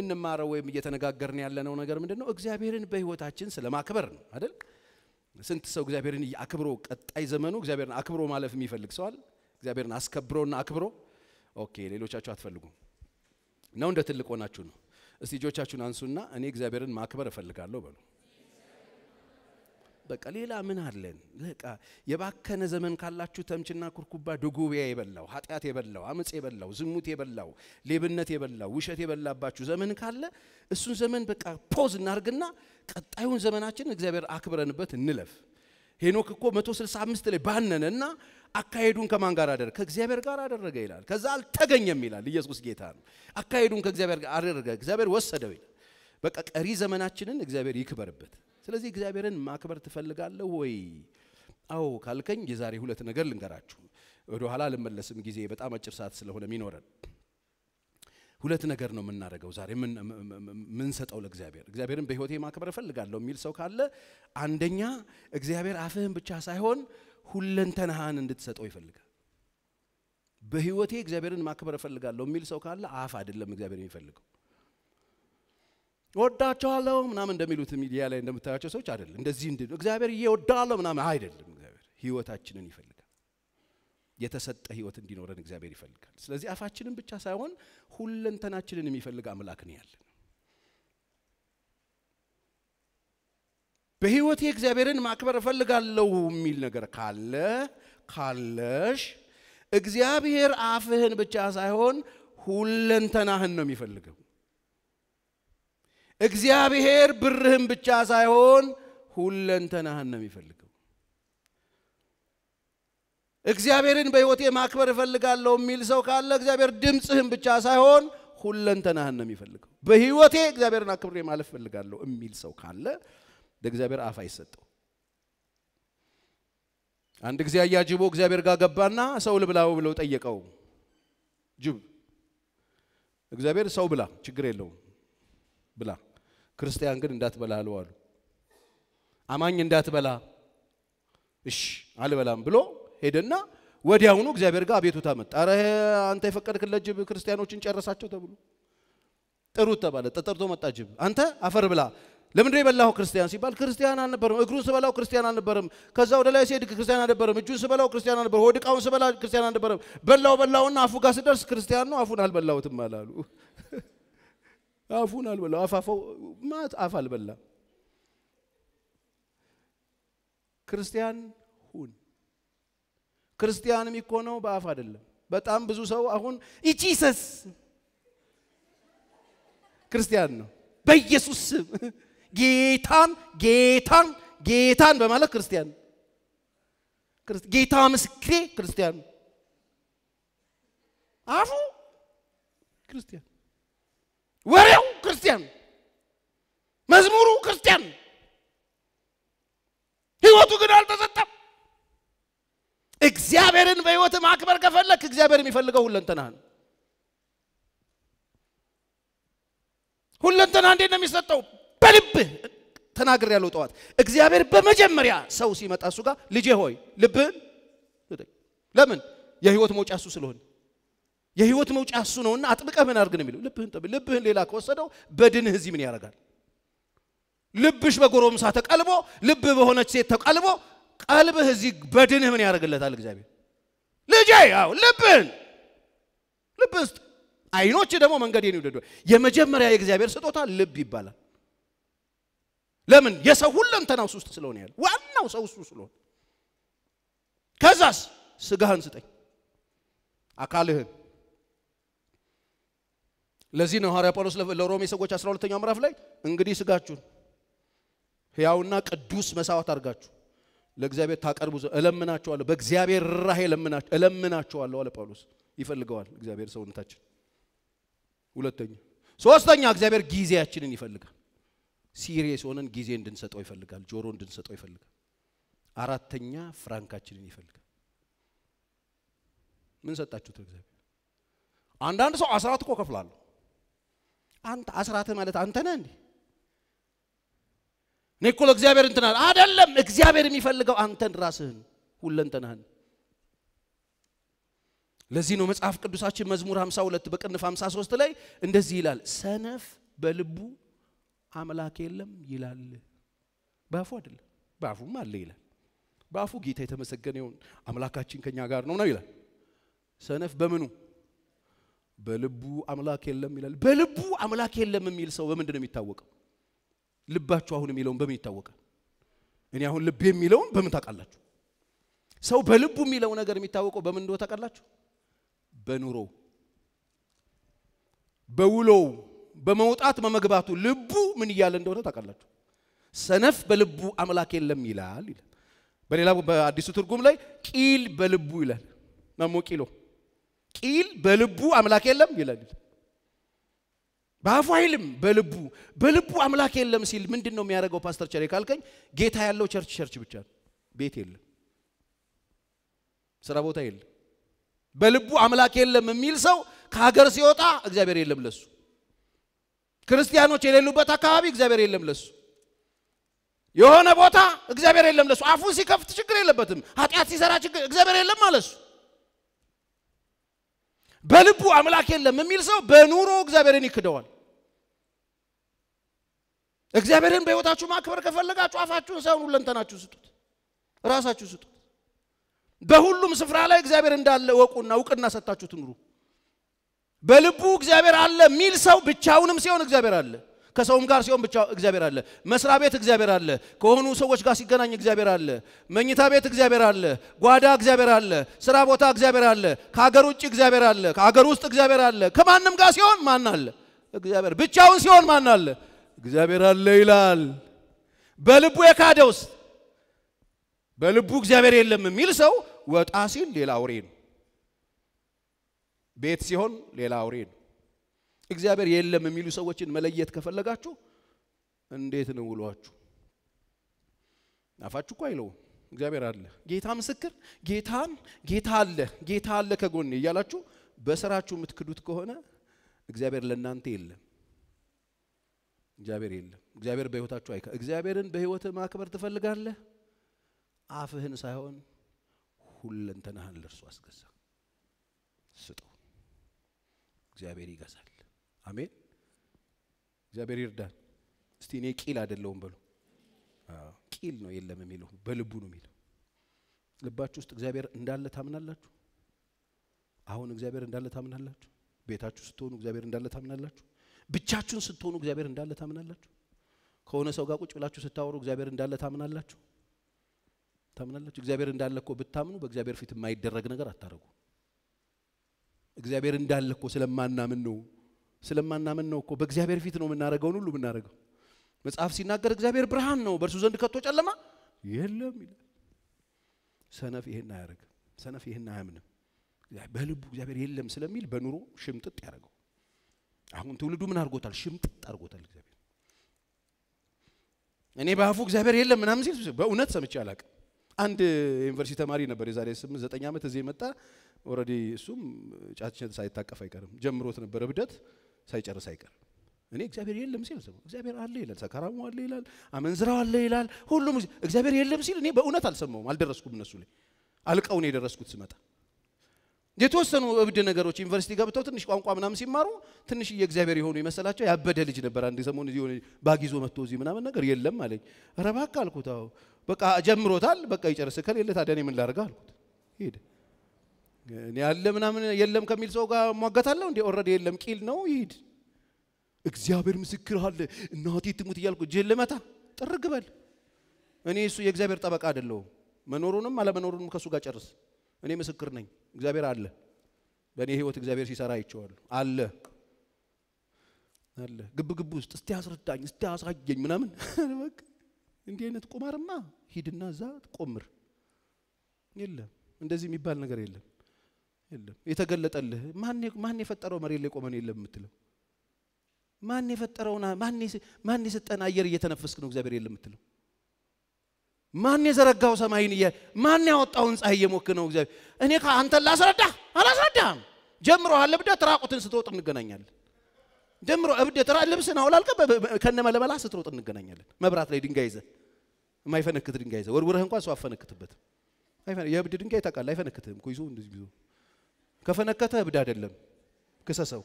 የምንማረው ወይም እየተነጋገርን ያለነው ነገር ምንድን ነው? እግዚአብሔርን በህይወታችን ስለ ማክበር ነው አይደል? ስንት ሰው እግዚአብሔርን አክብሮ ቀጣይ ዘመኑ እግዚአብሔርን አክብሮ ማለፍ የሚፈልግ ሰው አለ? እግዚአብሔርን አስከብሮና አክብሮ okay። ሌሎቻችሁ አትፈልጉም ነው? እንደ ትልቅ ሆናችሁ ነው። እስቲ እጆቻችሁን አንሱና እኔ እግዚአብሔርን ማክበር እፈልጋለሁ በሉ። በቃ ሌላ ምን አለን? በቃ የባከነ ዘመን ካላችሁ ተምችና ኩብኩባ ደጎብያ የበላው ኃጢአት የበላው አመፅ የበላው ዝሙት የበላው ሌብነት የበላው ውሸት የበላባችሁ ዘመን ካለ እሱን ዘመን በቃ ፖዝ እናርግና ቀጣዩን ዘመናችን እግዚአብሔር አክብረንበት እንለፍ። ሄኖክ እኮ 165 ላይ ባነነ እና አካሄዱን ከማን ጋር አደረገ? ከእግዚአብሔር ጋር አደረገ ይላል። ከዛ አልተገኘም ይላል። ኢየሱስ ጌታ ነው። አካሄዱን ከእግዚአብሔር ጋር አደረገ፣ እግዚአብሔር ወሰደው ይላል። በቃ ቀሪ ዘመናችንን እግዚአብሔር ይክበርበት። ስለዚህ እግዚአብሔርን ማክበር ትፈልጋለህ ወይ? አዎ ካልከኝ የዛሬ ሁለት ነገር ልንገራችሁ። ወደ ኋላ አልመለስም፣ ጊዜ በጣም አጭር ሰዓት ስለሆነ የሚኖረን ሁለት ነገር ነው የምናደርገው ዛሬ ምንሰጠው ለእግዚአብሔር። እግዚአብሔርን በሕይወቴ ማክበር እፈልጋለሁ የሚል ሰው ካለ አንደኛ እግዚአብሔር አፍህን ብቻ ሳይሆን ሁለንተናህን እንድትሰጠው ይፈልጋል። በሕይወቴ እግዚአብሔርን ማክበር እፈልጋለሁ የሚል ሰው ካለ አፍ አይደለም እግዚአብሔር የሚፈልገው ወዳቸዋለሁ ምናምን እንደሚሉት ሚዲያ ላይ እንደምታያቸው ሰዎች አይደለም። እንደዚህ እግዚአብሔር እየወዳለሁ ምናምን አይደለም። እግዚአብሔር ህይወታችንን ይፈልጋል። የተሰጠ ህይወት እንዲኖረን እግዚአብሔር ይፈልጋል። ስለዚህ አፋችንን ብቻ ሳይሆን ሁለንተናችንን የሚፈልግ አምላክ ነው ያለን። በህይወቴ እግዚአብሔርን ማክበር እፈልጋለሁ የሚል ነገር ካለ ካለሽ እግዚአብሔር አፍህን ብቻ ሳይሆን ሁለንተናህን ነው የሚፈልገው። እግዚአብሔር ብርህን ብቻ ሳይሆን ሁለንተናህን ነው የሚፈልገው። እግዚአብሔርን በህይወቴ ማክበር እፈልጋለሁ የሚል ሰው ካለ እግዚአብሔር ድምፅህን ብቻ ሳይሆን ሁለንተናህን ነው የሚፈልገው። በህይወቴ እግዚአብሔርን አክብሬ ማለፍ እፈልጋለሁ የሚል ሰው ካለ ለእግዚአብሔር አፍ አይሰጠው። አንድ ጊዜ አያጅቦ እግዚአብሔር ጋር ገባና ሰው ልብላው ብለው ጠየቀው። ጅብ እግዚአብሔር ሰው ብላ ችግር የለውም ብላ ክርስቲያን ግን እንዳትበላ አሉ አሉ። አማኝ እንዳትበላ እሺ አልበላም ብሎ ሄደና ወዲያውኑ እግዚአብሔር ጋር አቤቱታ መጣ። ኧረ አንተ የፈቀድክለት ጅብ ክርስቲያኖችን ጨረሳቸው ተብሎ ጥሩት ተባለ። ተጠርቶ መጣ ጅብ። አንተ አፈር ብላ ለምንድን ነው የበላው ክርስቲያን ሲባል ክርስቲያን አልነበረም። እግሩን ስበላው ክርስቲያን አልነበረም። ከዛ ወደ ላይ ሲሄድ ክርስቲያን አልነበረም። እጁን ስበላው ክርስቲያን አልነበረም። ሆድ ስበላ ክርስቲያን አልነበረም። በላው በላውና አፉ ጋር ስደርስ ክርስቲያን ነው። አፉን አልበላሁትም አላሉ። አፉን አልበላው አፋፈው ማት አፍ አልበላ። ክርስቲያን ሁን። ክርስቲያን የሚኮነው በአፍ አይደለም። በጣም ብዙ ሰው አሁን ኢጂሰስ ክርስቲያን ነው። በኢየሱስ ስም ጌታን ጌታን ጌታን በማለት ክርስቲያን ጌታ ምስክሬ ክርስቲያን አፉ ክርስቲያን ወሬው ክርስቲያን መዝሙሩ ክርስቲያን ህይወቱ ግን አልተሰጠም። እግዚአብሔርን በህይወት ማክበር ከፈለክ እግዚአብሔር የሚፈልገው ሁለንተናህን ሁለንተና እንዴት ነው የሚሰጠው? በልብህ ተናግር ያለው ጠዋት። እግዚአብሔር በመጀመሪያ ሰው ሲመጣ እሱ ጋር ልጄ ሆይ ልብህን ለምን? የህይወት መውጫ እሱ ስለሆነ የህይወት መውጫ እሱ ነውና አጥብቀህ ምን አድርግ ነው የሚለው? ልብህን ጠብ ልብህን ሌላ ከወሰደው በድንህ እዚህ ምን ያደርጋል? ልብሽ በጎረምሳ ተቀልቦ ልብ በሆነች ሴት ተቀልቦ ቀልብህ እዚህ በድንህ ምን ያደርግለታል እግዚአብሔር? ልጄ ያው ልብህን ልብህን ስጥ። አይኖች ደግሞ መንገዴን ይውደዱ። የመጀመሪያ የእግዚአብሔር ስጦታ ልብ ይባላል። ለምን? የሰው ሁለንተናው ውስጥ ስለሆነ ያለ ዋናው ሰው እሱ ስለሆነ። ከዛስ ስጋህን ስጠኝ። አካልህን ለዚህ ነው ሐዋርያ ጳውሎስ ለሮሜ ሰዎች 12ኛው ምዕራፍ ላይ እንግዲህ ስጋችሁን ሕያውና ቅዱስ መስዋዕት አድርጋችሁ ለእግዚአብሔር ታቀርቡ እለምናችኋለሁ በእግዚአብሔር ራሄ እለምናችኋለሁ አለ ጳውሎስ። ይፈልገዋል እግዚአብሔር ሰውነታችን። ሁለተኛ። ሶስተኛ እግዚአብሔር ጊዜያችንን ይፈልጋል። serious ሆነን ጊዜ እንድንሰጠው ይፈልጋል ጆሮ እንድንሰጠው ይፈልጋል። አራተኛ ፍራንካችንን ይፈልጋል። ምን ሰጣችሁት? እግዚአብሔር አንዳንድ ሰው አስራት እኮ ከፍላለሁ አንተ አስራትህ ማለት አንተ ነህ እንዴ እኔ እኮ ለእግዚአብሔር እንትና አይደለም እግዚአብሔር የሚፈልገው አንተን ራስህን ሁለንተናህን ለዚህ ነው መጽሐፍ ቅዱሳችን መዝሙር 52 በቅንፍ 53 ላይ እንደዚህ ይላል፣ ሰነፍ በልቡ አምላክ የለም ይላል። በአፉ አይደለም፣ በአፉም አለ ይላል። በአፉ ጌታ የተመሰገነ ይሁን አምላካችን ከኛ ጋር ነው ነው ይላል። ሰነፍ በምኑ በልቡ አምላክ የለም ይላል። በልቡ አምላክ የለም የሚል ሰው በምንድን ነው የሚታወቀው? ልባችሁ አሁን የሚለውን በምን ይታወቃል? እኔ አሁን ልብ የሚለውን በምን ታውቃላችሁ? ሰው በልቡ የሚለው ነገር የሚታወቀው በምን እንደሆነ ታውቃላችሁ? በኑሮው፣ በውሎው፣ በመውጣት በመግባቱ ልቡ ምን እያለ እንደሆነ ታውቃላችሁ? ሰነፍ በልቡ አምላክ የለም ይላል ይላል። በሌላ በአዲሱ ትርጉም ላይ ቂል በልቡ ይላል። መሞ ቂሎ ቂል በልቡ አምላክ የለም ይላል። በአፉ አይልም፣ በልቡ በልቡ አምላክ የለም ሲል ምንድን ነው የሚያደርገው? ፓስተር ቸሬ ካልከኝ ጌታ ያለው church church ብቻ ነው። ቤት የለም፣ ስራ ቦታ የለም። በልቡ አምላክ የለም የሚል ሰው ከሀገር ሲወጣ እግዚአብሔር የለም ለሱ። ክርስቲያኖች የሌሉበት አካባቢ እግዚአብሔር የለም ለሱ። የሆነ ቦታ እግዚአብሔር የለም ለሱ። አፉን ሲከፍት ችግር የለበትም። ኃጢአት ሲሰራ ችግር እግዚአብሔር የለም ማለሱ። በልቡ አምላክ የለም የሚል ሰው በኑሮ እግዚአብሔርን ይክደዋል። እግዚአብሔርን በሕይወታችሁ ማክበር ከፈለጋችሁ አፋችሁን ሳይሆን ሁለንተናችሁ ስጡት፣ ራሳችሁ ስጡት። በሁሉም ስፍራ ላይ እግዚአብሔር እንዳለ ወቁና እውቅና ሰጥታችሁ ትኑሩ። በልቡ እግዚአብሔር አለ የሚል ሰው ብቻውንም ሲሆን እግዚአብሔር አለ፣ ከሰውም ጋር ሲሆን ብቻ እግዚአብሔር አለ። መስሪያ ቤት እግዚአብሔር አለ፣ ከሆኑ ሰዎች ጋር ሲገናኝ እግዚአብሔር አለ። መኝታ ቤት እግዚአብሔር አለ፣ ጓዳ እግዚአብሔር አለ፣ ስራ ቦታ እግዚአብሔር አለ፣ ከሀገር ውጭ እግዚአብሔር አለ፣ ከሀገር ውስጥ እግዚአብሔር አለ። ከማንም ጋር ሲሆን ማን አለ? እግዚአብሔር። ብቻውን ሲሆን ማን አለ? እግዚአብሔር አለ ይላል። በልቡ የካደውስ በልቡ እግዚአብሔር የለም የሚል ሰው ወጣ ሲል ሌላ አውሬ ነው። ቤት ሲሆን ሌላ አውሬ ነው። እግዚአብሔር የለም የሚሉ ሰዎችን መለየት ከፈለጋችሁ እንዴት ነው ውሏችሁ? አፋችሁ እኮ አይለውም። እግዚአብሔር አለ፣ ጌታ ምስክር፣ ጌታን ጌታ አለ፣ ጌታ አለ ከጎኔ እያላችሁ በስራችሁ የምትክዱት ከሆነ እግዚአብሔር ለእናንተ የለም። እግዚአብሔር የለም። እግዚአብሔር በሕይወታችሁ አይካ እግዚአብሔርን በሕይወትህ ማክበር ትፈልጋለህ? አፍህን ሳይሆን ሁለንተናህን ለእርሱ አስገዛ፣ ስጠው። እግዚአብሔር ይገዛል። አሜን። እግዚአብሔር ይርዳል። እስቲ እኔ ቂል አይደለሁም በሉ። ቂል ነው የለም የሚለው በልቡ ነው የሚለው። ልባችሁ ውስጥ እግዚአብሔር እንዳለ ታምናላችሁ? አሁን እግዚአብሔር እንዳለ ታምናላችሁ? ቤታችሁ ስትሆኑ እግዚአብሔር እንዳለ ታምናላችሁ? ብቻችሁን ስትሆኑ እግዚአብሔር እንዳለ ታምናላችሁ? ከሆነ ሰው ጋር ቁጭ ብላችሁ ስታወሩ እግዚአብሔር እንዳለ ታምናላችሁ? ታምናላችሁ? እግዚአብሔር እንዳለ እኮ ብታምኑ በእግዚአብሔር ፊት የማይደረግ ነገር አታረጉ። እግዚአብሔር እንዳለ እኮ ስለማናምን ነው ስለማናምን ነው እኮ በእግዚአብሔር ፊት ነው የምናደርገውን ሁሉ የምናደርገው። መጽሐፍ ሲናገር እግዚአብሔር ብርሃን ነው፣ በእርሱ ዘንድ ከቶ ጨለማ የለም ይላል። ሰነፍ ይሄን አያደርግም። ሰነፍ ይሄን አያምንም። በልቡ እግዚአብሔር የለም ስለሚል በኑሮ ሽምጥጥ ያደርገው። አሁን ትውልዱ ምን አድርጎታል? ሽምጥጥ አድርጎታል። እግዚአብሔር እኔ በአፉ እግዚአብሔር የለም ምናምን ሲል በእውነት ሰምቼ አላውቅም። አንድ ዩኒቨርሲቲ ተማሪ ነበር የዛሬ ስምንት ዘጠኝ ዓመት እዚህ የመጣ already እሱም ጫት ሳይታቀፍ አይቀርም ጀምሮት ነበር እብደት ሳይጨርስ አይቀርም። እኔ እግዚአብሔር የለም ሲል እግዚአብሔር አለ ይላል፣ ሰካራሙ አለ ይላል፣ አመንዝራው አለ ይላል። ሁሉም እግዚአብሔር የለም ሲል እኔ በእውነት አልሰማውም፣ አልደረስኩም። እነሱ ላይ አልቀው ነው የደረስኩት ስመጣ የተወሰኑ እብድ ነገሮች ዩኒቨርሲቲ ገብተው ትንሽ ቋንቋ ምናምን ሲማሩ ትንሽ የእግዚአብሔር የሆኑ የመሰላቸው ያበደ ልጅ ነበር። አንድ ሰሞን እዚህ ሆነ ባጊዞ መጥቶ እዚህ ምናምን ነገር የለም አለኝ። ኧረ አልኩት። አዎ በቃ ጀምሮታል፣ በቃ ይጨርስ። ከሌለ ታዲያ እኔ ምን ላድርግ አልኩት። ሄደ። እኔ ያለ ምናምን የለም ከሚል ሰው ጋር እሟገታለሁ እንዴ? already የለም ቂል ነው ይሂድ። እግዚአብሔር ምስክር አለ እናቴ ትሙት እያልኩ እጅህን ልመታ ጥርግ በል። እኔ እሱ የእግዚአብሔር ጠበቃ አይደለሁም። መኖሩንም አለመኖሩንም ከእሱ ጋር ጨርስ። እኔ ምስክር ነኝ። እግዚአብሔር አለ። በእኔ ህይወት እግዚአብሔር ሲሰራ አይቼዋለሁ። አለ አለ ግብ ግብ ውስጥ እስቲ አስረዳኝ፣ እስቲ አሳየኝ ምናምን እንዲህ አይነት ቁማርማ ሂድና እዛ ቆምር። የለም እንደዚህ የሚባል ነገር የለም የለም። የተገለጠልህ ማን የፈጠረው መሬት ላይ ቆመን የለም የምትለው? ማን የፈጠረውና ማን የሰጠን አየር እየተነፈስክ ነው እግዚአብሔር የለም የምትለው? ማን የዘረጋው ሰማይን እየ ማን ያወጣውን ፀሐይ እየሞክ ነው እግዚአብሔር? እኔ አንተን ላስረዳ? አላስረዳም ጀምሮሃል እብደት ራቁትን ስትሮጥ እንገናኛለን። ጀምሮ እብደት ልብስን አውላልቀ ከነ መለመላ ስትሮጥ እንገናኛለን። መብራት ላይ ድንጋይ ይዘህ የማይፈነክት ድንጋይ ይዘህ ወርውረህ እንኳን ሰው አፈነክትበት የእብድ ድንጋይ ታውቃለህ? አይፈነክትህም እኮ ይዞ እንደዚህ ይዞ ከፈነከተ እብድ አይደለም፣ ክሰሰው።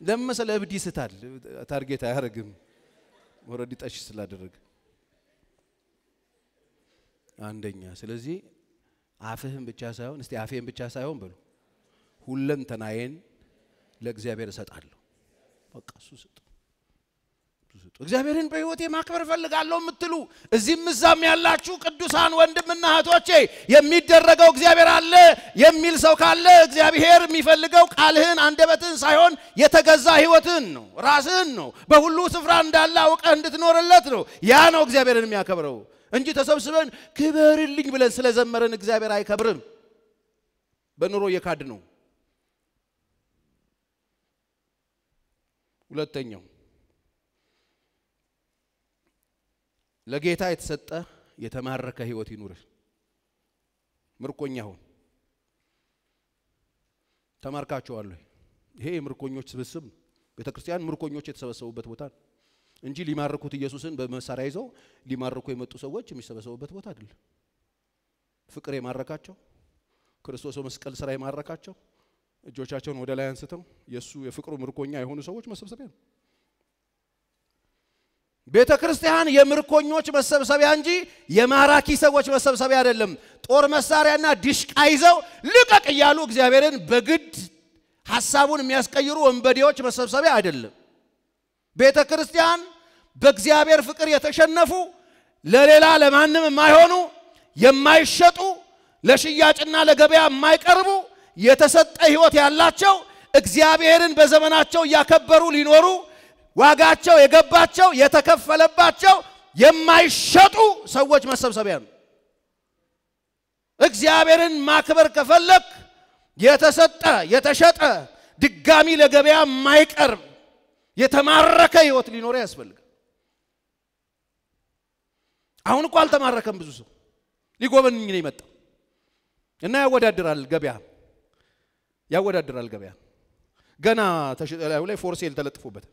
ለምን መሰለህ? እብድ ይስታል፣ target አያደርግም። ወረዲ ጠሽ ስላደረገ አንደኛ። ስለዚህ አፍህን ብቻ ሳይሆን እስቲ አፌን ብቻ ሳይሆን በሉ ሁለንተናዬን ለእግዚአብሔር እሰጣለሁ። በቃ እሱ ስጡ። እግዚአብሔርን በሕይወቴ ማክበር እፈልጋለሁ የምትሉ እዚህም እዛም ያላችሁ ቅዱሳን ወንድምና እህቶቼ የሚደረገው እግዚአብሔር አለ የሚል ሰው ካለ እግዚአብሔር የሚፈልገው ቃልህን አንደበትህን ሳይሆን የተገዛ ሕይወትህን ነው፣ ራስህን ነው። በሁሉ ስፍራ እንዳለ አውቀህ እንድትኖርለት ነው። ያ ነው እግዚአብሔርን የሚያከብረው እንጂ ተሰብስበን ክበርልኝ ብለን ስለዘመረን እግዚአብሔር አይከብርም። በኑሮ እየካድ ነው። ሁለተኛው ለጌታ የተሰጠ የተማረከ ህይወት ይኑርህ። ምርኮኛ ሁን። ተማርካችኋል። ይሄ የምርኮኞች ስብስብ ነው። ቤተ ክርስቲያን ምርኮኞች የተሰበሰቡበት ቦታ ነው እንጂ ሊማርኩት ኢየሱስን በመሳሪያ ይዘው ሊማርኩ የመጡ ሰዎች የሚሰበሰቡበት ቦታ አይደለም። ፍቅር የማረካቸው ክርስቶስ በመስቀል ስራ የማረካቸው እጆቻቸውን ወደ ላይ አንስተው የእሱ የፍቅሩ ምርኮኛ የሆኑ ሰዎች መሰብሰቢያ ነው። ቤተ ክርስቲያን የምርኮኞች መሰብሰቢያ እንጂ የማራኪ ሰዎች መሰብሰቢያ አይደለም። ጦር መሳሪያና ዲሽቃ ይዘው ልቀቅ እያሉ እግዚአብሔርን በግድ ሐሳቡን የሚያስቀይሩ ወንበዴዎች መሰብሰቢያ አይደለም። ቤተ ክርስቲያን በእግዚአብሔር ፍቅር የተሸነፉ ለሌላ ለማንም የማይሆኑ የማይሸጡ ለሽያጭና ለገበያ የማይቀርቡ የተሰጠ ሕይወት ያላቸው እግዚአብሔርን በዘመናቸው እያከበሩ ሊኖሩ ዋጋቸው የገባቸው የተከፈለባቸው የማይሸጡ ሰዎች መሰብሰቢያ ነው። እግዚአብሔርን ማክበር ከፈለክ የተሰጠ የተሸጠ ድጋሚ ለገበያ የማይቀርብ የተማረከ ሕይወት ሊኖርህ ያስፈልጋል። አሁን እኮ አልተማረከም። ብዙ ሰው ሊጎበኝ ነው የመጣው እና ያወዳድራል ገበያ ያወዳድራል ገበያ ገና ላይ for sale ተለጥፎበት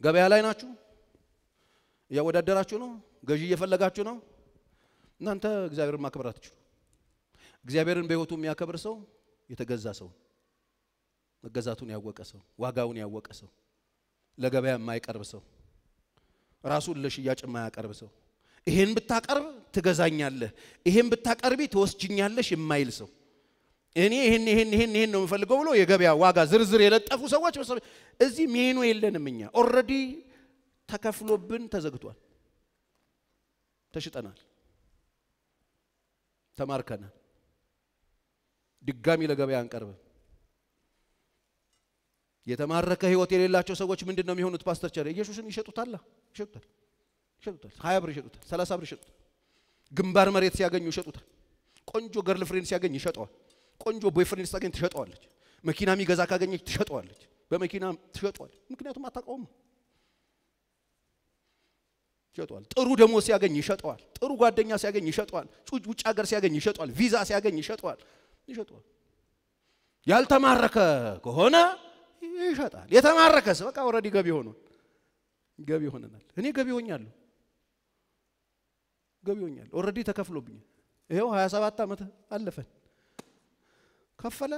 ገበያ ላይ ናችሁ፣ እያወዳደራችሁ ነው፣ ገዢ እየፈለጋችሁ ነው። እናንተ እግዚአብሔርን ማክበር አትችሉ። እግዚአብሔርን በሕይወቱ የሚያከብር ሰው የተገዛ ሰው፣ መገዛቱን ያወቀ ሰው፣ ዋጋውን ያወቀ ሰው፣ ለገበያ የማይቀርብ ሰው፣ ራሱን ለሽያጭ የማያቀርብ ሰው፣ ይሄን ብታቀርብ ትገዛኛለህ፣ ይሄን ብታቀርቢ ትወስጅኛለሽ የማይል ሰው እኔ ይሄን ይሄን ይሄን ይሄን ነው የምፈልገው ብሎ የገበያ ዋጋ ዝርዝር የለጠፉ ሰዎች እዚህ ሜኑ የለንም። እኛ already ተከፍሎብን ተዘግቷል፣ ተሽጠናል፣ ተማርከናል። ድጋሚ ለገበያ አንቀርብም። የተማረከ ህይወት የሌላቸው ሰዎች ምንድን ነው የሚሆኑት? ፓስተር ቸሬ ኢየሱስን ይሸጡታል፣ ይሸጡታል፣ ይሸጡታል። ሀያ ብር ይሸጡታል፣ ሰላሳ ብር ይሸጡታል። ግንባር መሬት ሲያገኙ ይሸጡታል። ቆንጆ girlfriend ሲያገኝ ይሸጠዋል። ቆንጆ boyfriend ስታገኝ ትሸጠዋለች። መኪና የሚገዛ ካገኘች ትሸጠዋለች። በመኪና ትሸጠዋለች። ምክንያቱም አታውቀውም። ይሸጠዋል። ጥሩ ደሞዝ ሲያገኝ ይሸጠዋል። ጥሩ ጓደኛ ሲያገኝ ይሸጠዋል። ውጭ ሀገር ሲያገኝ ይሸጠዋል። ቪዛ ሲያገኝ ይሸጠዋል። ይሸጠዋል። ያልተማረከ ከሆነ ይሸጣል። የተማረከስ በቃ already ገቢ ሆኗል። ገቢ ሆነናል። እኔ ገቢ ሆኛለሁ። ገቢ ሆኛለሁ። already ተከፍሎብኛል። ይኸው 27 ዓመት አለፈን። ከፈለ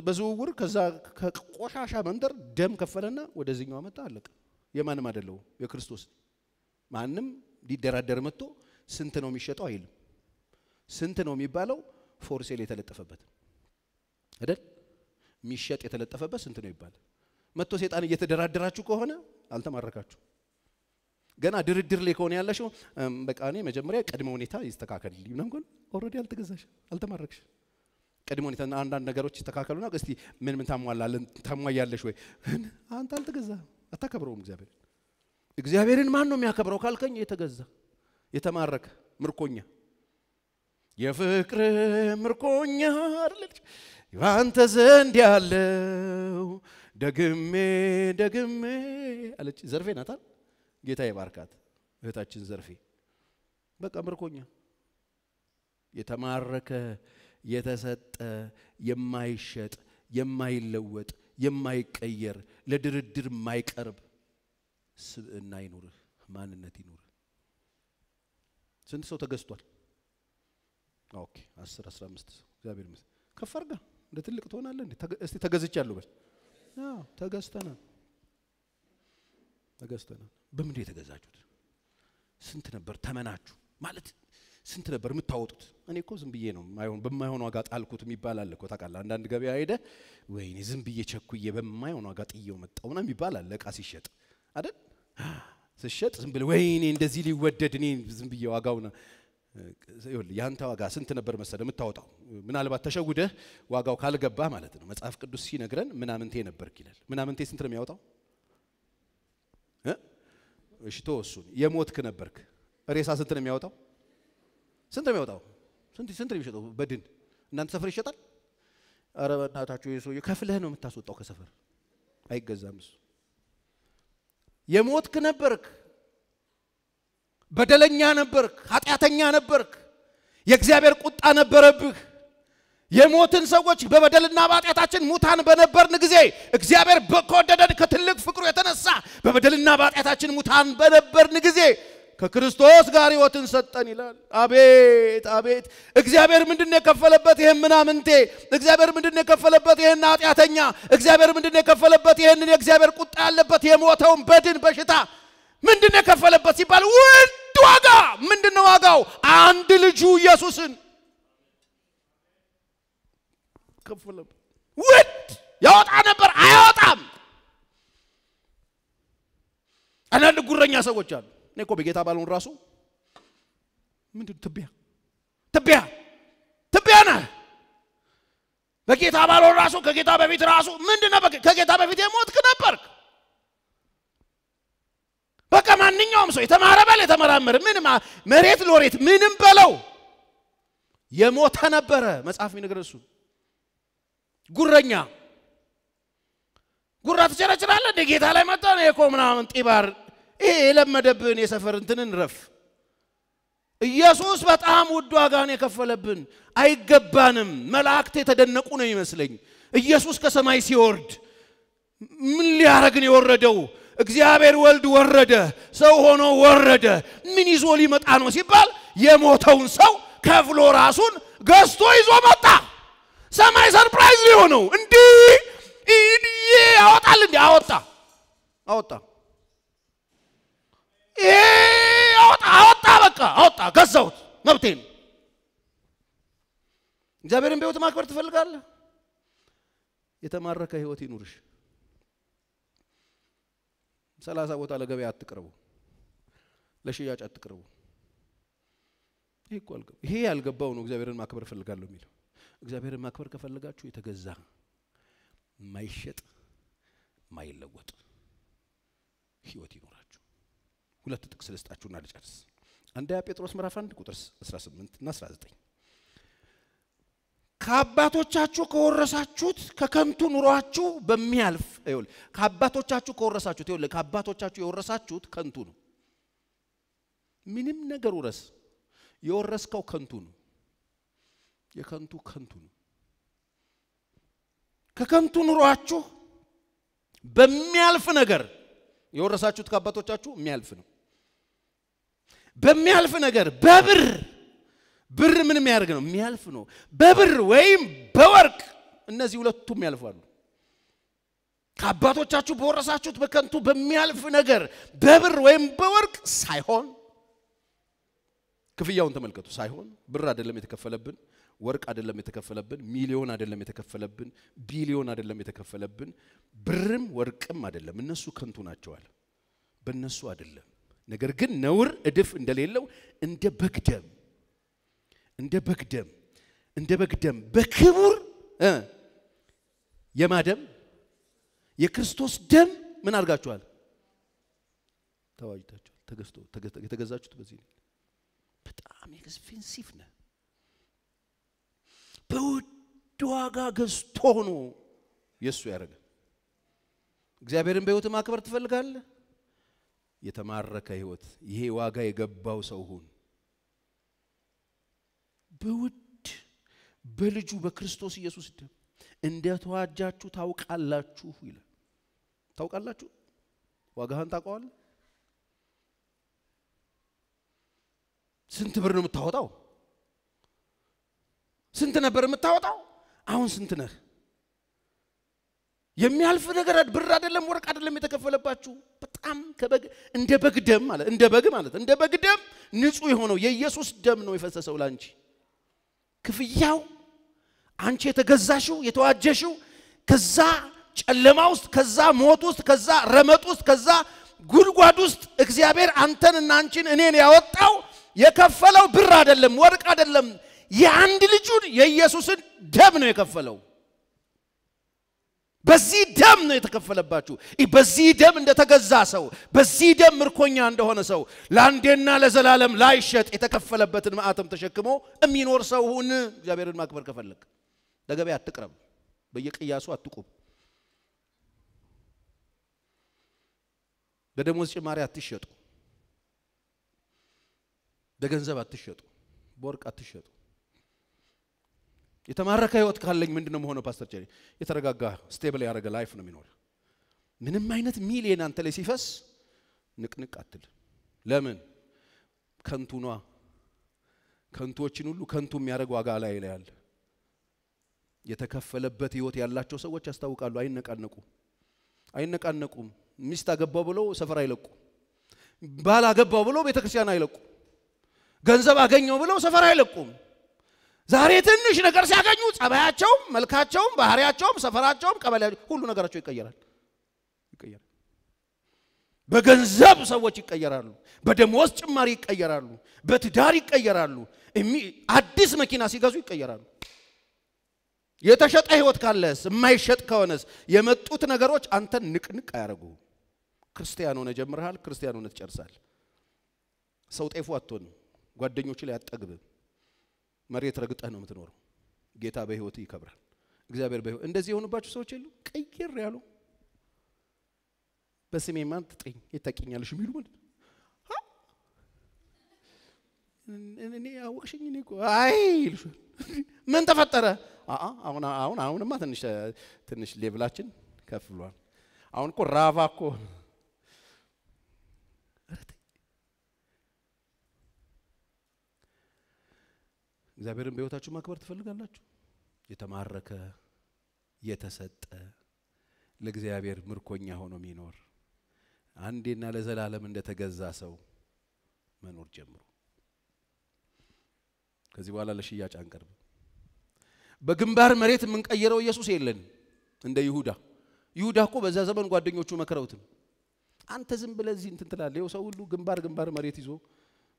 በዝውውር ከዛ ከቆሻሻ መንደር ደም ከፈለና ወደዚህኛው አመጣ። አለቀ። የማንም አይደለው የክርስቶስ። ማንም ሊደራደር መጥቶ ስንት ነው የሚሸጠው አይልም። ስንት ነው የሚባለው for sale የተለጠፈበት አይደል? የሚሸጥ የተለጠፈበት ስንት ነው ይባላል። መጥቶ ሴጣን እየተደራደራችሁ ከሆነ አልተማረካችሁ። ገና ድርድር ላይ ከሆነ ያለሽው በቃ እኔ መጀመሪያ ቅድመ ሁኔታ ይስተካከልልኝ ምናምን already አልተገዛሽ፣ አልተማረክሽ። ሁኔታ አንዳንድ ነገሮች ይስተካከሉና እስቲ ምን ምን ታሟላለን ታሟያለሽ ወይ? አንተ አልተገዛህም፣ አታከብረውም እግዚአብሔር። እግዚአብሔርን ማን ነው የሚያከብረው ካልከኝ የተገዛ የተማረከ ምርኮኛ የፍቅር ምርኮኛ አይደለች በአንተ ዘንድ ያለው ደግሜ ደግሜ አለች። ዘርፌ ናታል። ጌታ የባርካት እህታችን ዘርፌ በቃ ምርኮኛ የተማረከ የተሰጠ የማይሸጥ የማይለወጥ የማይቀየር ለድርድር የማይቀርብ ስብዕና ይኑርህ፣ ማንነት ይኑርህ። ስንት ሰው ተገዝቷል? okay አስር አስራ አምስት ሰው እግዚአብሔር ይመስገን። ከፍ አድርጋ እንደ ትልቅ ትሆናለህ? እስቲ ተገዝቻለሁ በል። ተገዝተናል፣ ተገዝተናል። በምንድን የተገዛችሁት? ስንት ነበር ተመናችሁ? ማለት ስንት ነበር የምታወጡት? እኔ እኮ ዝም ብዬ ነው ማይሆን በማይሆን ዋጋ ጣልኩት የሚባል አለ እኮ ታውቃለህ። አንዳንድ ገበያ ሄደ ወይኔ ዝም ብዬ ቸኩዬ በማይሆን ዋጋ ጥዬው መጣው ምናምን የሚባል አለ እቃ ሲሸጥ አይደል? ስሸጥ ዝም ብለህ ወይኔ እንደዚህ ሊወደድ እኔ ዝም ብዬ ይኸውልህ ያንተ ዋጋ ስንት ነበር መሰለህ የምታወጣው? ምናልባት ተሸውደህ ዋጋው ካልገባህ ማለት ነው። መጽሐፍ ቅዱስ ሲነግረን ምናምንቴ ነበርክ ይላል። ምናምንቴ ስንት ነው የሚያወጣው? ተወው እሱን። የሞትክ ነበርክ። ሬሳ ስንት ነው የሚያወጣው? ስንት ነው? ስንት ስንት የሚሸጠው? በድን እናንተ ሰፈር ይሸጣል? ኧረ በእናታችሁ የሰውዬ ከፍለህ ነው የምታስወጣው ከሰፈር አይገዛም እሱ። የሞትክ ነበርክ በደለኛ ነበርክ፣ ኃጢአተኛ ነበርክ፣ የእግዚአብሔር ቁጣ ነበረብህ። የሞትን ሰዎች በበደልና በኃጢአታችን ሙታን በነበርን ጊዜ እግዚአብሔር ከወደደን ከትልቅ ፍቅሩ የተነሳ በበደልና በኃጢአታችን ሙታን በነበርን ጊዜ ከክርስቶስ ጋር ሕይወትን ሰጠን ይላል። አቤት አቤት! እግዚአብሔር ምንድን የከፈለበት ይህን ምናምንቴ? እግዚአብሔር ምንድን የከፈለበት ይህን ኃጢአተኛ? እግዚአብሔር ምንድን የከፈለበት ይህንን የእግዚአብሔር ቁጣ ያለበት የሞተውን በድን በሽታ ምንድን የከፈለበት ሲባል ውድ ዋጋ። ምንድን ነው ዋጋው? አንድ ልጁ ኢየሱስን ከፈለበት። ውድ ያወጣ ነበር፣ አያወጣም። አንዳንድ ጉረኛ ሰዎች አሉ። እኔ እኮ በጌታ ባልሆን ራሱ ምንድን ትቢያ ትቢያ ትቢያ ነህ። በጌታ ባልሆን ራሱ ከጌታ በፊት ራሱ ምንድን ነው ከጌታ በፊት የሞትክ ነበርክ። በቃ ማንኛውም ሰው የተማረ በል የተመራመረ ምንም መሬት ሎሬት ምንም በለው የሞተ ነበረ። መጽሐፍ የሚነግር እሱ ጉረኛ ጉራ ትቸረችራለህ እንደ ጌታ ላይ መጣ ነው እኮ ምናምን ጢባር ይሄ የለመደብን የሰፈር እንትንን ረፍ። ኢየሱስ በጣም ውድ ዋጋን የከፈለብን አይገባንም። መላእክት የተደነቁ ነው ይመስለኝ። ኢየሱስ ከሰማይ ሲወርድ ምን ሊያረግን የወረደው? እግዚአብሔር ወልድ ወረደ፣ ሰው ሆኖ ወረደ። ምን ይዞ ሊመጣ ነው ሲባል የሞተውን ሰው ከፍሎ ራሱን ገዝቶ ይዞ መጣ። ሰማይ surprise ሊሆነው እንዲህ ያወጣል። እንዲህ አወጣ አወጣ አወጣ አወጣ በቃ አወጣ። ገዛሁት፣ መብቴ ነው። እግዚአብሔርን በሕይወት ማክበር ትፈልጋለህ? የተማረከ ሕይወት ይኑርሽ። ሰላሳ ቦታ ለገበያ አትቅረቡ፣ ለሽያጭ አትቅረቡ። ይሄ እኮ ይሄ ያልገባው ነው እግዚአብሔርን ማክበር እፈልጋለሁ የሚለው። እግዚአብሔርን ማክበር ከፈለጋችሁ የተገዛ የማይሸጥ የማይለወጥ ሕይወት ይኖራችሁ። ሁለት ጥቅስ ልስጣችሁና ልጨርስ። አንደኛ ጴጥሮስ ምዕራፍ 1 ቁጥር 18 እና 19 ከአባቶቻችሁ ከወረሳችሁት ከከንቱ ኑሯችሁ በሚያልፍ ይኸውልህ፣ ከአባቶቻችሁ ከወረሳችሁት ይኸውልህ፣ ከአባቶቻችሁ የወረሳችሁት ከንቱ ነው። ምንም ነገር ውረስ፣ የወረስከው ከንቱ ነው። የከንቱ ከንቱ ነው። ከከንቱ ኑሯችሁ በሚያልፍ ነገር የወረሳችሁት ከአባቶቻችሁ የሚያልፍ ነው። በሚያልፍ ነገር በብር ብር ምን የሚያደርግ ነው? የሚያልፍ ነው። በብር ወይም በወርቅ እነዚህ ሁለቱም ያልፋሉ። ከአባቶቻችሁ በወረሳችሁት በከንቱ በሚያልፍ ነገር በብር ወይም በወርቅ ሳይሆን፣ ክፍያውን ተመልከቱ። ሳይሆን ብር አይደለም የተከፈለብን፣ ወርቅ አይደለም የተከፈለብን፣ ሚሊዮን አይደለም የተከፈለብን፣ ቢሊዮን አይደለም የተከፈለብን፣ ብርም ወርቅም አይደለም። እነሱ ከንቱ ናቸዋል። በእነሱ አይደለም። ነገር ግን ነውር እድፍ እንደሌለው እንደ በግ ደም እንደ በግ ደም እንደ በግ ደም በክቡር የማደም የክርስቶስ ደም ምን አድርጋችኋል? ተዋጅታችኋል። ተገዝቶ የተገዛችሁት በዚህ ነው። በጣም expensive ነህ። በውድ ዋጋ ገዝቶ ሆኖ የእሱ ያደረገ እግዚአብሔርን በሕይወት ማክበር ትፈልጋለህ? የተማረከ ሕይወት ይሄ ዋጋ የገባው ሰው ሁን። በውድ በልጁ በክርስቶስ ኢየሱስ ደም እንደ ተዋጃችሁ ታውቃላችሁ ይላል። ታውቃላችሁ? ዋጋህን ታውቀዋለህ? ስንት ብር ነው የምታወጣው? ስንት ነበር የምታወጣው? አሁን ስንት ነህ? የሚያልፍ ነገር ብር አይደለም ወርቅ አይደለም የተከፈለባችሁ በጣም ከበግ እንደ በግ ደም ማለት እንደ በግ ማለት እንደ በግ ደም ንጹህ የሆነው የኢየሱስ ደም ነው የፈሰሰው ላንቺ። ክፍያው አንቺ የተገዛሽው የተዋጀሽው ከዛ ጨለማ ውስጥ ከዛ ሞት ውስጥ ከዛ ረመጥ ውስጥ ከዛ ጉድጓድ ውስጥ እግዚአብሔር አንተንና አንቺን እኔን ያወጣው የከፈለው ብር አይደለም ወርቅ አይደለም የአንድ ልጁን የኢየሱስን ደም ነው የከፈለው። በዚህ ደም ነው የተከፈለባችሁ። በዚህ ደም እንደተገዛ ሰው፣ በዚህ ደም ምርኮኛ እንደሆነ ሰው ለአንዴና ለዘላለም ላይሸጥ የተከፈለበትን ማዕተም ተሸክሞ የሚኖር ሰው ሁን። እግዚአብሔርን ማክበር ከፈለግ ለገበያ አትቅረብ፣ በየቅያሱ አትቁም፣ በደሞዝ ጭማሪ አትሸጡ፣ በገንዘብ አትሸጡ፣ በወርቅ አትሸጡ። የተማረከ ህይወት ካለኝ ምንድን ነው መሆነው? ፓስተር ቸሬ የተረጋጋ stable ያደረገ life ነው የሚኖር። ምንም አይነት ሚሊየን አንተ ላይ ሲፈስ ንቅንቅ አትል። ለምን? ከንቱ ኗ። ከንቶችን ሁሉ ከንቱ የሚያደርግ ዋጋ ላይ ላይ አለ። የተከፈለበት ህይወት ያላቸው ሰዎች ያስታውቃሉ። አይነቃነቁም፣ አይነቃነቁም። ሚስት አገባው ብለው ሰፈር አይለቁ። ባል አገባው ብለው ቤተ ክርስቲያን አይለቁ። ገንዘብ አገኘው ብለው ሰፈር አይለቁም። ዛሬ ትንሽ ነገር ሲያገኙ ጸባያቸውም፣ መልካቸውም፣ ባህሪያቸውም፣ ሰፈራቸውም፣ ቀበሌያቸው ሁሉ ነገራቸው ይቀየራል ይቀየራል። በገንዘብ ሰዎች ይቀየራሉ። በደሞዝ ጭማሪ ይቀየራሉ። በትዳር ይቀየራሉ። አዲስ መኪና ሲገዙ ይቀየራሉ። የተሸጠ ህይወት ካለስ የማይሸጥ ከሆነስ የመጡት ነገሮች አንተን ንቅንቅ አያደርጉ። ክርስቲያን ሆነ ጀምረሃል፣ ክርስቲያን ሆነ ትጨርሳል። ሰው ጤፉ አትሆንም። ጓደኞች ላይ አጠግብም። መሬት ረግጠህ ነው የምትኖረው። ጌታ በህይወት ይከብራል። እግዚአብሔር በህይወት እንደዚህ የሆኑባቸው ሰዎች የሉ ቀይር ያሉ በስሜ ማን ትጠኝ የታቂኛለሽ የሚሉ ማለት እኔ አወቅሽኝ እኔ አይ ይልሻል። ምን ተፈጠረ? አሁን አሁን አሁንማ ትንሽ ትንሽ ሌቭላችን ከፍ ብሏል። አሁን እኮ ራቫ እኮ እግዚአብሔርን በህይወታችሁ ማክበር ትፈልጋላችሁ? የተማረከ የተሰጠ ለእግዚአብሔር ምርኮኛ ሆኖ የሚኖር አንዴና ለዘላለም እንደተገዛ ሰው መኖር ጀምሩ። ከዚህ በኋላ ለሽያጭ አንቀርብ። በግንባር መሬት የምንቀይረው ኢየሱስ የለን። እንደ ይሁዳ ይሁዳ እኮ በዛ ዘመን ጓደኞቹ መክረውትም አንተ ዝም ብለህ እዚህ እንትን ትላለህ። ይኸው ሰው ሁሉ ግንባር ግንባር መሬት ይዞ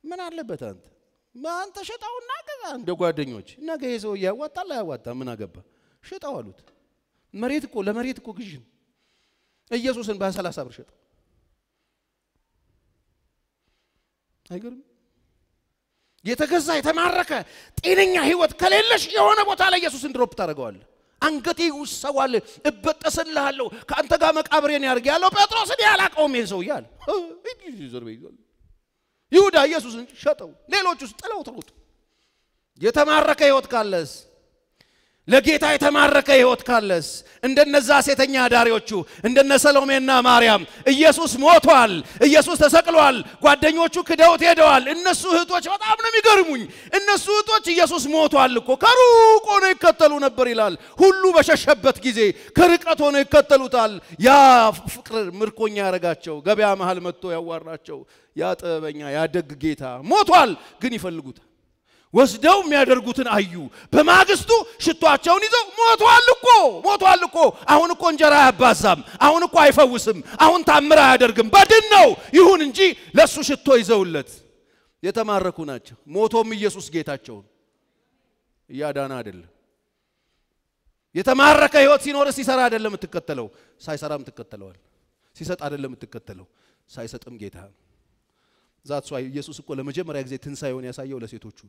ምን አለበት አንተ አንተ ሽጠውና ገዛ እንደ ጓደኞች ነገ ይሄ ሰው ያዋጣል አያዋጣ ምን አገባ ሽጠው አሉት። መሬት እኮ ለመሬት እኮ ግዥ ነው። ኢየሱስን በሰላሳ ብር ሸጠው። አይገርም? የተገዛ የተማረከ ጤነኛ ህይወት ከሌለሽ የሆነ ቦታ ላይ ኢየሱስን ድሮፕ ታደርገዋለህ። አንገቴ ይውሰዋል፣ እበጠስልሃለሁ፣ ከአንተ ጋር መቃብሬን ያርግ ያለው ጴጥሮስን ያላቀውም ይህን ሰው እያለ ይሁዳ ኢየሱስን ሸጠው። ሌሎች ውስጥ ጥለው ትሩት። የተማረከ ህይወት ካለስ ለጌታ የተማረከ ህይወት ካለስ እንደነዛ ሴተኛ አዳሪዎቹ እንደነ ሰሎሜና ማርያም ኢየሱስ ሞቷል፣ ኢየሱስ ተሰቅሏል፣ ጓደኞቹ ክደውት ሄደዋል። እነሱ እህቶች በጣም ነው የሚገርሙኝ። እነሱ እህቶች ኢየሱስ ሞቷል እኮ ከሩቅ ሆነው ይከተሉ ነበር ይላል። ሁሉ በሸሸበት ጊዜ ከርቀት ሆነው ይከተሉታል። ያ ፍቅር ምርኮኛ ያደረጋቸው ገበያ መሃል መጥቶ ያዋራቸው ያ ጥበበኛ ያ ደግ ጌታ ሞቷል፣ ግን ይፈልጉታል። ወስደው የሚያደርጉትን አዩ። በማግስቱ ሽቷቸውን ይዘው ሞቷል እኮ ሞቷል እኮ አሁን እኮ እንጀራ አያባዛም፣ አሁን እኮ አይፈውስም፣ አሁን ታምር አያደርግም፣ በድን ነው። ይሁን እንጂ ለእሱ ሽቶ ይዘውለት የተማረኩ ናቸው። ሞቶም ኢየሱስ ጌታቸውን እያዳና አይደለም። የተማረከ ህይወት ሲኖር ሲሰራ አይደለም የምትከተለው፣ ሳይሰራም ትከተለዋል። ሲሰጥ አይደለም የምትከተለው፣ ሳይሰጥም ጌታ ዛት ኢየሱስ እኮ ለመጀመሪያ ጊዜ ትንሣኤውን ያሳየው ለሴቶቹ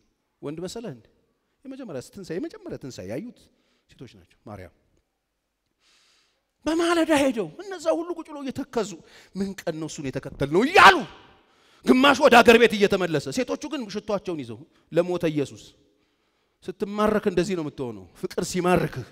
ወንድ መሰለህ እንዴ? የመጀመሪያ ትንሣኤ የመጀመሪያ ትንሣኤ ያዩት ሴቶች ናቸው። ማርያም በማለዳ ሄደው እነዛ ሁሉ ቁጭ ብለው እየተከዙ ምን ቀን ነው እሱን የተከተል ነው እያሉ ግማሽ ወደ አገር ቤት እየተመለሰ ሴቶቹ ግን ሽቷቸውን ይዘው ለሞተ ኢየሱስ ስትማረክ እንደዚህ ነው የምትሆነው። ፍቅር ሲማርክህ፣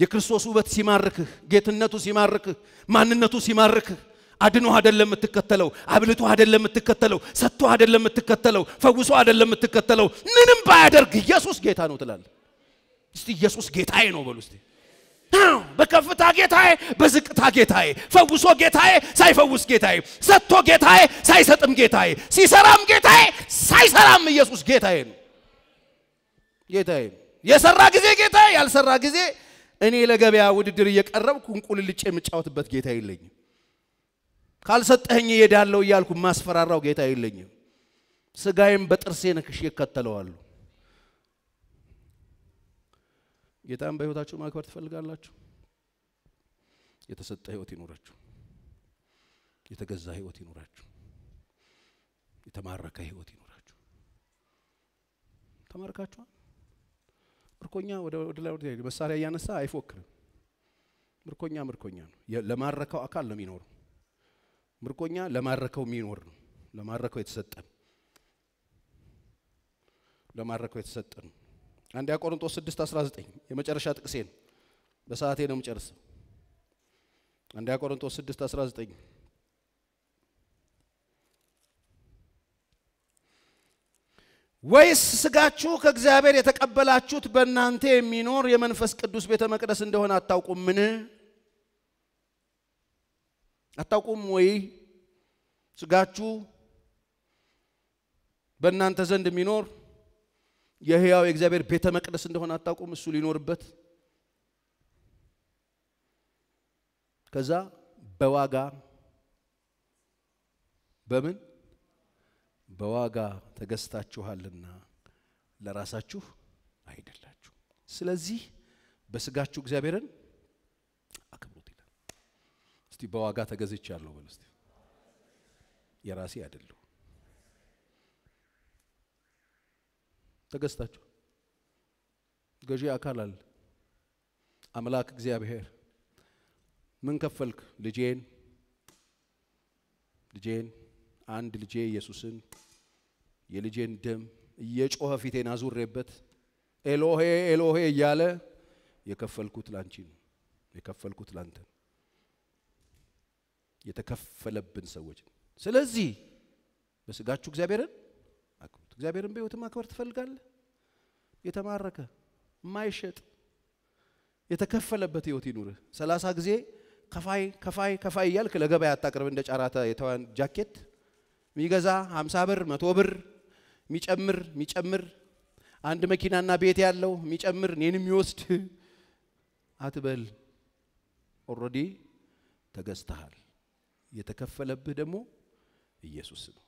የክርስቶስ ውበት ሲማርክህ፣ ጌትነቱ ሲማርክህ፣ ማንነቱ ሲማርክህ አድኖ አይደለም የምትከተለው፣ አብልቶ አይደለም የምትከተለው፣ ሰጥቶ አይደለም የምትከተለው፣ ፈውሶ አይደለም የምትከተለው። ምንም ባያደርግ ኢየሱስ ጌታ ነው ትላለህ። እስቲ ኢየሱስ ጌታዬ ነው በሉ እስቲ። በከፍታ ጌታዬ፣ በዝቅታ ጌታዬ፣ ፈውሶ ጌታዬ፣ ሳይፈውስ ጌታዬ፣ ሰጥቶ ጌታዬ፣ ሳይሰጥም ጌታዬ፣ ሲሰራም ጌታዬ፣ ሳይሰራም ኢየሱስ ጌታዬ ነው። ጌታዬ የሰራ ጊዜ ጌታዬ፣ ያልሰራ ጊዜ እኔ ለገበያ ውድድር እየቀረብኩ እንቁልልጭ የምጫወትበት ጌታ የለኝም። ካልሰጠኸኝ እሄዳለሁ እያልኩ ማስፈራራው ጌታ የለኝም። ስጋዬም በጥርሴ ነክሼ እከተለዋለሁ። ጌታን በሕይወታችሁ ማክበር ትፈልጋላችሁ? የተሰጠ ሕይወት ይኖራችሁ። የተገዛ ሕይወት ይኖራችሁ። የተማረከ ሕይወት ይኖራችሁ። ተማርካችኋል። ምርኮኛ ወደ ላይ መሳሪያ እያነሳ አይፎክርም። ምርኮኛ ምርኮኛ ነው። ለማረከው አካል ነው የሚኖረው። ምርኮኛ ለማረከው የሚኖር ነው። ለማረከው የተሰጠ ነው። ለማረከው የተሰጠ ነው። አንደኛ ቆሮንቶስ 6 19 የመጨረሻ ጥቅሴ ነው። በሰዓቴ ነው የምጨርሰው። አንደኛ ቆሮንቶስ 6 19 ወይስ ስጋችሁ ከእግዚአብሔር የተቀበላችሁት በእናንተ የሚኖር የመንፈስ ቅዱስ ቤተ መቅደስ እንደሆነ አታውቁምን? አታውቁም ወይ? ስጋችሁ በእናንተ ዘንድ የሚኖር የሕያው የእግዚአብሔር ቤተ መቅደስ እንደሆነ አታውቁም? እሱ ሊኖርበት ከዛ በዋጋ በምን በዋጋ ተገዝታችኋልና ለራሳችሁ አይደላችሁ። ስለዚህ በስጋችሁ እግዚአብሔርን እስቲ በዋጋ ተገዝቻለሁ በሉ እስቲ። የራሴ አይደለሁ። ተገዝታችሁ ገዢ አካል አለ። አምላክ እግዚአብሔር ምን ከፈልክ? ልጄን ልጄን አንድ ልጄ ኢየሱስን የልጄን ደም እየጮኸ ፊቴን አዙሬበት ኤሎሄ ኤሎሄ እያለ የከፈልኩት ላንቺ ነው። የከፈልኩት ላንተ ነው። የተከፈለብን ሰዎች። ስለዚህ በስጋችሁ እግዚአብሔርን አክብሩት። እግዚአብሔርን በሕይወት ማክበር ትፈልጋለህ? የተማረከ የማይሸጥ የተከፈለበት ሕይወት ይኑርህ። ሰላሳ ጊዜ ከፋይ ከፋይ ከፋይ እያልክ ለገበያ አታቅርብ። እንደ ጫራታ የተዋን ጃኬት የሚገዛ ሀምሳ ብር መቶ ብር የሚጨምር የሚጨምር አንድ መኪናና ቤት ያለው የሚጨምር እኔን የሚወስድ አትበል። ኦልሬዲ ተገዝተሃል። የተከፈለብህ ደግሞ ኢየሱስ ነው።